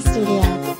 Studio.